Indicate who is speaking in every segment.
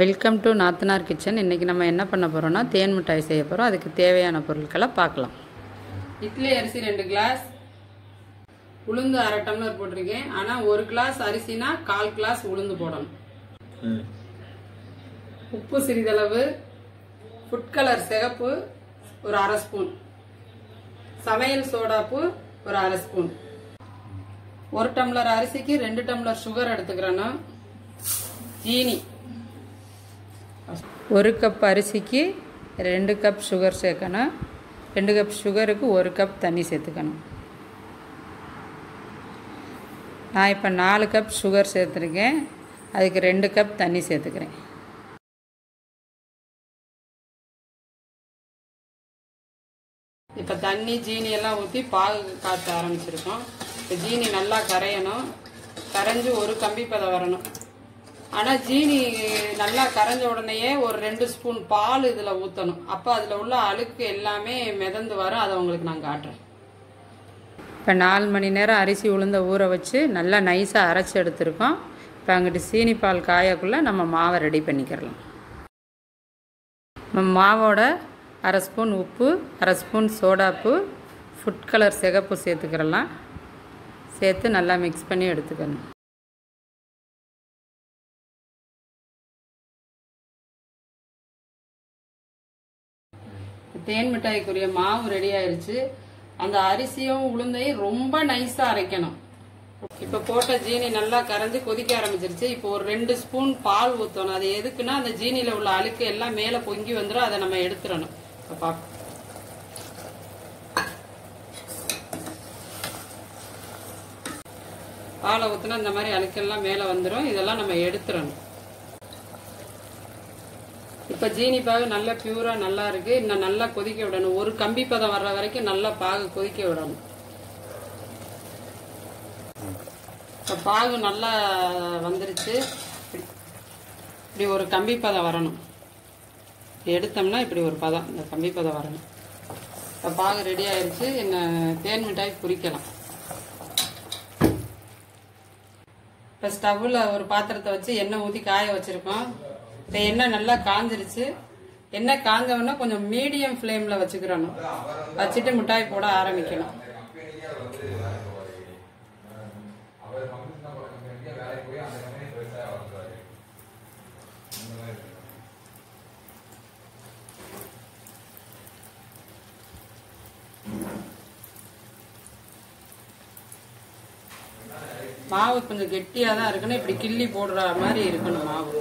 Speaker 1: Welcome to நாத்தனார் kitchen இன்றைக்கி நம்ம என்ன பண்ண போகிறோம்னா தேன் மிட்டாய் செய்ய போகிறோம் அதுக்கு தேவையான பொருட்களை பார்க்கலாம். இட்லி அரிசி ரெண்டு கிளாஸ் உளுந்து அரை டம்ளர் போட்டிருக்கேன். ஆனால் ஒரு கிளாஸ் அரிசினா கால் கிளாஸ் உளுந்து போடணும். உப்பு சிறிதளவு. ஃபுட் கலர் சிகப்பு ஒரு அரை ஸ்பூன் சமையல் சோடாப்பு ஒரு அரை ஸ்பூன் ஒரு டம்ளர் அரிசிக்கு ரெண்டு டம்ளர் சுகர் எடுத்துக்கிறேன்னா ஜீனி ஒரு கப் அரிசிக்கு ரெண்டு கப் சுகர் சேர்க்கணும். ரெண்டு கப் சுகருக்கு ஒரு கப் தண்ணி சேர்த்துக்கணும். நான் இப்போ நாலு கப் சுகர் சேர்த்துருக்கேன். அதுக்கு ரெண்டு கப் தண்ணி சேர்த்துக்கிறேன். இப்போ தண்ணி ஜீனியெல்லாம் ஊற்றி பாகு காற்ற ஆரம்பிச்சிருக்கோம். இப்போ ஜீனி நல்லா கரையணும். கரைஞ்சி ஒரு கம்பி பதம் வரணும். ஆனால் ஜீனி நல்லா கரைஞ்ச உடனேயே ஒரு ரெண்டு ஸ்பூன் பால் இதில் ஊற்றணும் அப்போ அதில் உள்ள அழுக்கு எல்லாமே மிதந்து வரும். அதை உங்களுக்கு நான் காட்டுறேன். இப்போ நாலு மணி நேரம் அரிசி உளுந்த ஊற வச்சு நல்லா நைஸாக அரைச்சி எடுத்துருக்கோம். இப்போ அங்கிட்டு சீனி பால் காயக்குள்ளே நம்ம மாவை ரெடி பண்ணிக்கிறலாம். நம்ம மாவோட அரை ஸ்பூன் உப்பு அரை ஸ்பூன் சோடாப்பு ஃபுட் கலர் சிகப்பு சேர்த்துக்கிறலாம். சேர்த்து நல்லா மிக்ஸ் பண்ணி எடுத்துக்கணும். தேன் மிட்டாய்க்குரிய மாவு ரெடி ஆயிருச்சு. அந்த அரிசியும் உளுந்தையும் ரொம்ப நைஸாக அரைக்கணும். இப்போ போட்ட ஜீனி நல்லா கரைஞ்சி கொதிக்க ஆரம்பிச்சிருச்சு. இப்போ ஒரு ரெண்டு ஸ்பூன் பால் ஊற்றணும் அது எதுக்குன்னா அந்த ஜீனியில் உள்ள அழுக்கு எல்லாம் மேலே பொங்கி வந்துடும் அதை நம்ம எடுத்துடணும். பாலை ஊற்றினா இந்த மாதிரி அழுக்கெல்லாம் மேலே வந்துடும் இதெல்லாம் நம்ம எடுத்துடணும். இப்போ ஜீனி பாகு நல்லா பியூராக நல்லா இருக்கு. இன்னும் நல்லா கொதிக்க விடணும். ஒரு கம்பி பதம் வர்ற வரைக்கும் நல்லா பாகு கொதிக்க விடணும். இப்போ பாகு நல்லா வந்துருச்சு. இப்படி ஒரு கம்பி பதம் வரணும். எடுத்தோம்னா இப்படி ஒரு பதம் இந்த கம்பி பதம் வரணும். இப்போ பாகு ரெடி ஆயிடுச்சு என்ன தேன் மிட்டாய் குறிக்கலாம் இப்போ ஸ்டவ்வில் ஒரு பாத்திரத்தை வச்சு எண்ணெய் ஊற்றி காய வச்சுருக்கோம். இப்போ எண்ணெய் நல்லா காஞ்சிருச்சு. எண்ணெய் காஞ்சவொன்னா கொஞ்சம் மீடியம் ஃப்ளேமில் வச்சுக்கிறணும். வச்சுட்டு மிட்டாய் போட ஆரம்பிக்கணும். மாவு கொஞ்சம் கெட்டியாக தான் இருக்கணும் இப்படி கிள்ளி போடுற மாதிரி இருக்கணும் மாவு.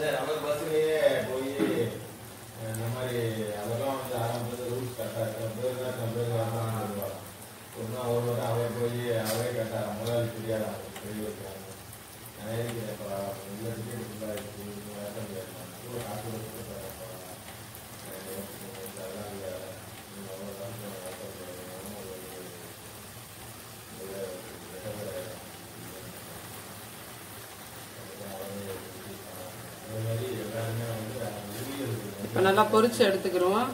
Speaker 1: இப்போ நல்லா பொரிச்சு எடுத்துக்கிறோம்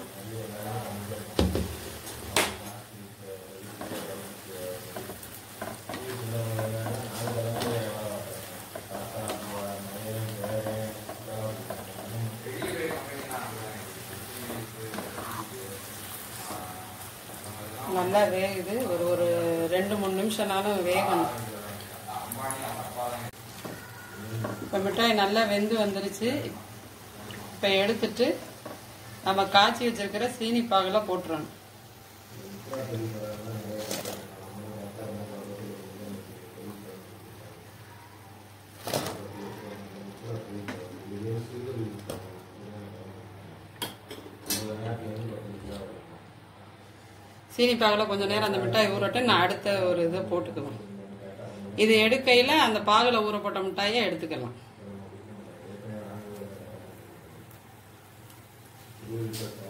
Speaker 1: நல்லா வேகுது. ஒரு ஒரு ரெண்டு மூணு நிமிஷம்னாலும் வேகணும். இப்போ மிட்டாய் நல்லா வெந்து வந்துருச்சு. இப்போ எடுத்துட்டு நம்ம காய்ச்சி வச்சிருக்கிற சீனி பாகில் போட்டுறணும். சீனி பாகில் கொஞ்சம் நேரம் அந்த மிட்டாய் ஊறட்டு நான் அடுத்த ஒரு இதை போட்டுக்குவேன். இது எடுக்கையில் அந்த பாகில் ஊறப்பட்ட மிட்டாயை எடுத்துக்கலாம். Where is that? Uh,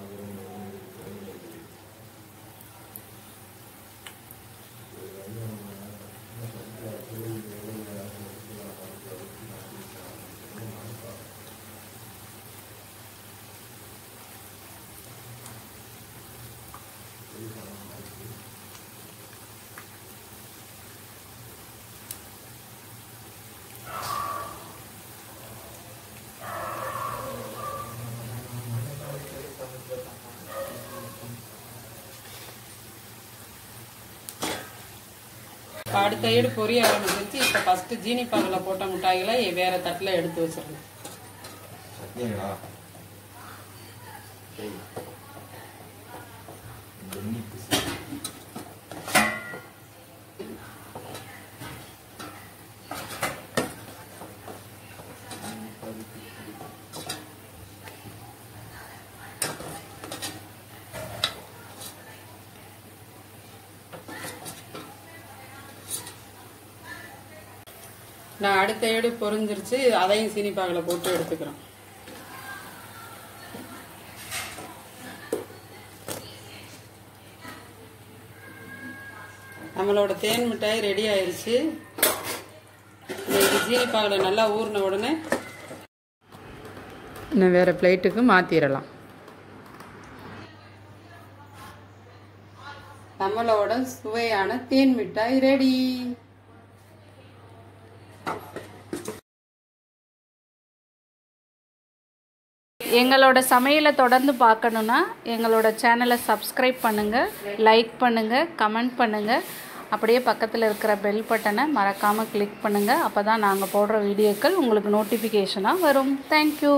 Speaker 1: அடுத்த ஈடு பொரிய ஆரம்பிச்சிருச்சு இப்போ ஃபஸ்ட்டு ஜீனி பாகில் போட்ட மிட்டாய்களை வேற தட்டில் எடுத்து
Speaker 2: வச்சிடணும்
Speaker 1: நான் அடுத்த ஈடு பொறிஞ்சிருச்சு அதையும் சீனி பாகில் போட்டு எடுத்துக்கிறோம். நம்மளோட தேன் மிட்டாய் ரெடி ஆயிருச்சு. இன்னைக்கு ஜீனி பாகில் நல்லா ஊறின உடனே இன்னும் வேற பிளேட்டுக்கு மாற்றிடலாம் நம்மளோட சுவையான தேன் மிட்டாய் ரெடி
Speaker 3: எங்களோட சமையலை தொடர்ந்து பார்க்கணுன்னா எங்களோட சேனலை சப்ஸ்கிரைப் பண்ணுங்கள் லைக் பண்ணுங்கள் கமெண்ட் பண்ணுங்கள் அப்படியே பக்கத்தில் இருக்கிற பெல் பட்டனை மறக்காமல் கிளிக் பண்ணுங்கள் அப்போ தான் நாங்கள் போடுற வீடியோக்கள் உங்களுக்கு நோட்டிஃபிகேஷனாக வரும். தேங்க்யூ